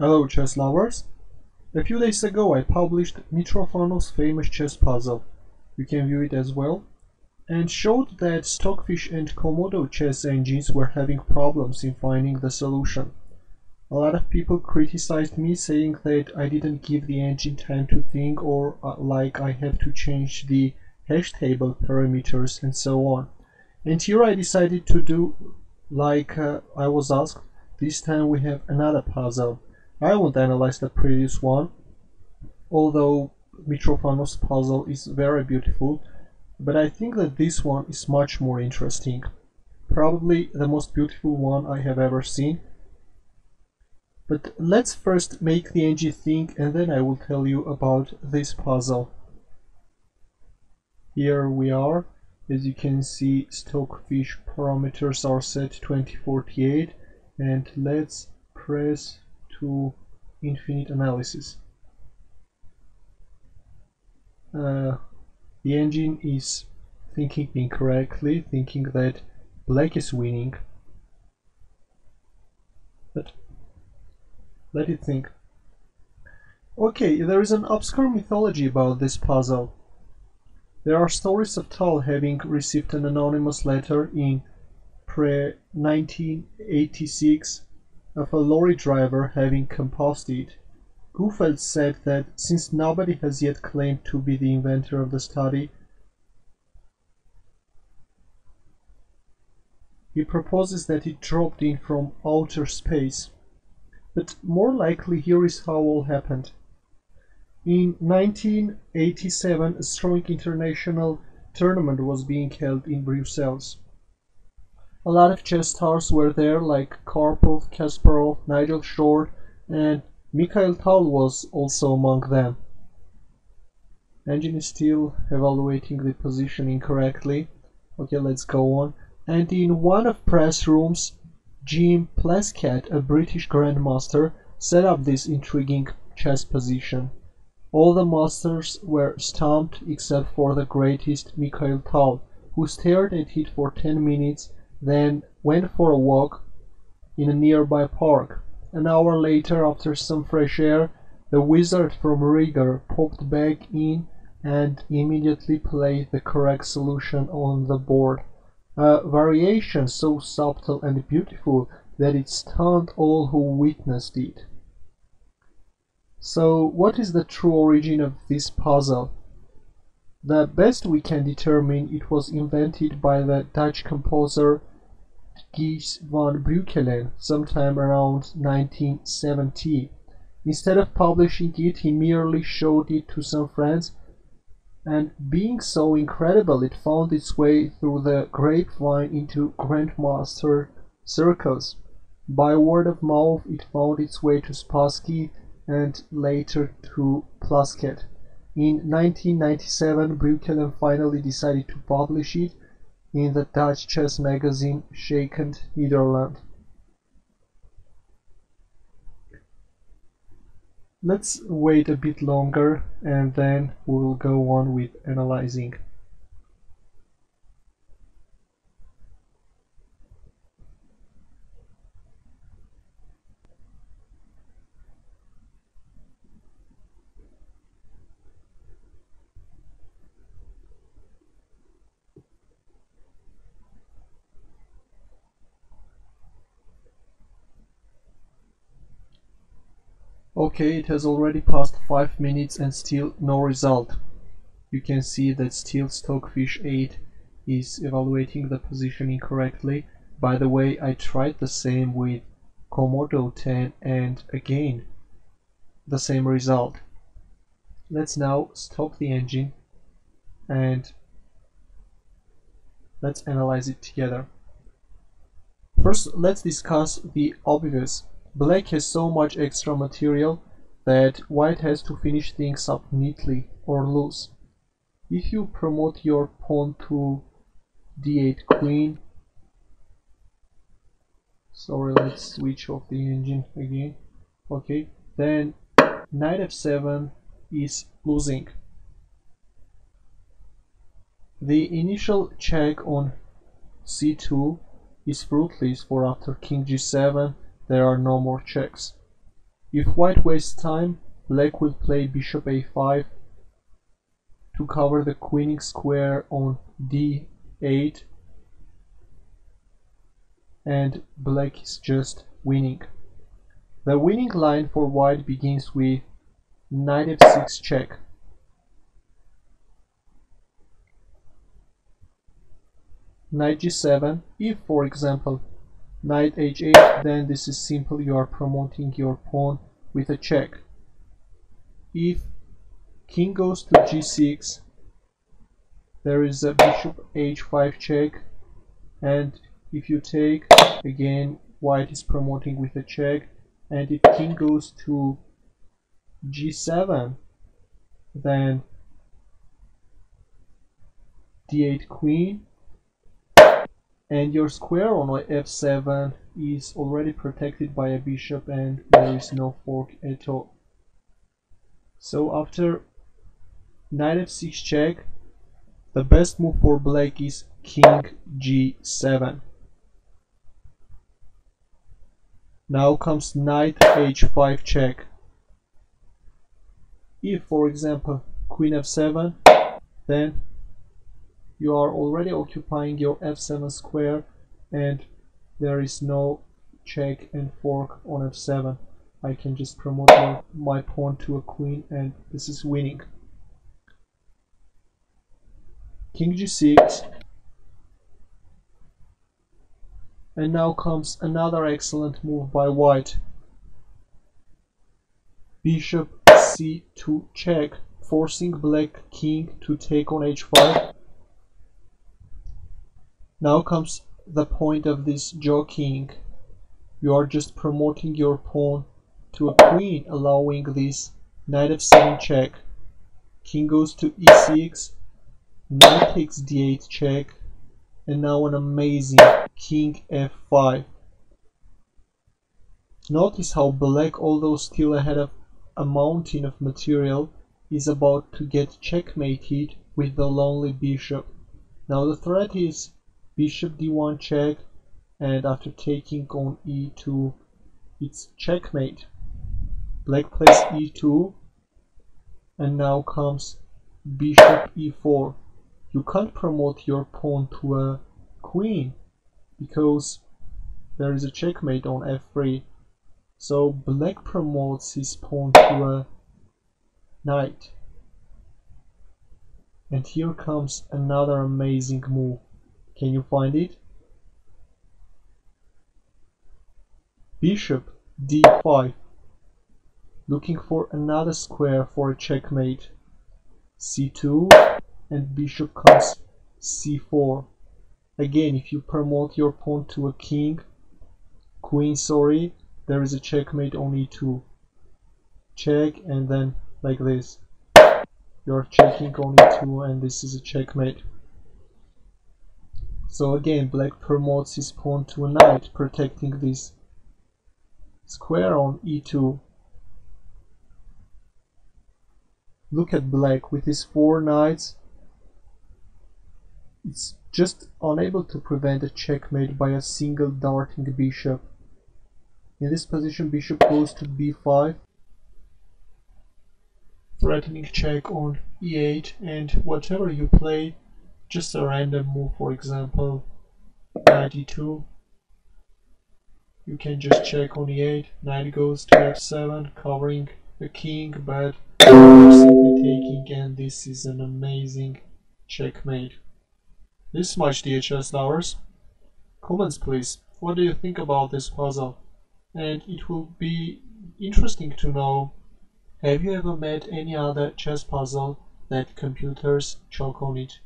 Hello chess lovers! A few days ago I published Mitrofanov's famous chess puzzle, you can view it as well, and showed that Stockfish and Komodo chess engines were having problems in finding the solution. A lot of people criticized me saying that I didn't give the engine time to think or uh, like I have to change the hash table parameters and so on. And here I decided to do like uh, I was asked. This time we have another puzzle. I won't analyze the previous one, although Mitrofanov's puzzle is very beautiful, but I think that this one is much more interesting. Probably the most beautiful one I have ever seen. But let's first make the engine think and then I will tell you about this puzzle. Here we are. As you can see, Stockfish parameters are set 2048 and let's press to infinite analysis. Uh, the engine is thinking incorrectly, thinking that black is winning. But let it think. Okay, there is an obscure mythology about this puzzle. There are stories of Tal having received an anonymous letter in pre-1986 of a lorry driver having composed it. Gufeld said that since nobody has yet claimed to be the inventor of the study, he proposes that it dropped in from outer space. But more likely here is how all happened. In 1987, a strong international tournament was being held in Brussels. A lot of chess stars were there like Karpov, Kasparov, Nigel Short, and Mikhail Tal was also among them. Engine is still evaluating the position incorrectly. Okay, let's go on. And in one of press rooms, Jim Plaskett, a British grandmaster, set up this intriguing chess position. All the masters were stumped except for the greatest Mikhail Tal, who stared at it for 10 minutes, then went for a walk in a nearby park. An hour later, after some fresh air, the wizard from Riga popped back in and immediately played the correct solution on the board. A variation so subtle and beautiful that it stunned all who witnessed it. So what is the true origin of this puzzle? The best we can determine it was invented by the Dutch composer Gijs van Breukelen sometime around 1970. Instead of publishing it, he merely showed it to some friends, and being so incredible, it found its way through the grapevine into grandmaster circles. By word of mouth, it found its way to Spassky, and later to Plaskett. In 1997, Breukelen finally decided to publish it in the Dutch chess magazine Schakend Nederland. Let's wait a bit longer and then we'll go on with analyzing. Okay, it has already passed 5 minutes and still no result. You can see that still Stockfish 8 is evaluating the position incorrectly. By the way, I tried the same with Komodo 10 and again the same result. Let's now stop the engine and let's analyze it together. First, let's discuss the obvious Black has so much extra material that white has to finish things up neatly or lose. If you promote your pawn to d8 queen, sorry let's switch off the engine again, okay, then knight f7 is losing. The initial check on c2 is fruitless for after king g7 there are no more checks. If white wastes time, black will play bishop a5 to cover the queening square on d8 and black is just winning. The winning line for white begins with knight f6 check. Knight g7, if for example knight h8 then this is simple. You are promoting your pawn with a check. If king goes to g6 there is a bishop h5 check. And if you take again white is promoting with a check. And if king goes to g7 then d8 queen and your square on f7 is already protected by a bishop and there is no fork at all. So after knight f6 check, the best move for black is king g7. Now comes knight h5 check. If for example queen f7, then you are already occupying your f7 square and there is no check and fork on f7 I can just promote my, my pawn to a queen and this is winning. King g6 and now comes another excellent move by white. Bishop c2 check forcing black king to take on h5 now comes the point of this jockeying. You are just promoting your pawn to a queen, allowing this knight f7 check. King goes to e6, knight takes d8 check, and now an amazing king f5. Notice how black, although still ahead of a mountain of material, is about to get checkmated with the lonely bishop. Now the threat is bishop d1 check and after taking on e2 it's checkmate. Black plays e2 and now comes bishop e4 you can't promote your pawn to a queen because there is a checkmate on f3 so black promotes his pawn to a knight. And here comes another amazing move can you find it? Bishop d5. Looking for another square for a checkmate. c2 and bishop comes c4. Again, if you promote your pawn to a king, queen, sorry, there is a checkmate on e2. Check and then like this. You're checking on e2 and this is a checkmate. So again, black promotes his pawn to a knight, protecting this square on e2. Look at black with his four knights. It's just unable to prevent a checkmate by a single darting bishop. In this position, bishop goes to b5, threatening check on e8, and whatever you play, just a random move for example 92 you can just check on e8 knight goes to f7 covering the king but simply taking and this is an amazing checkmate. This much DHS lovers comments please. What do you think about this puzzle? And it will be interesting to know have you ever met any other chess puzzle that computers choke on it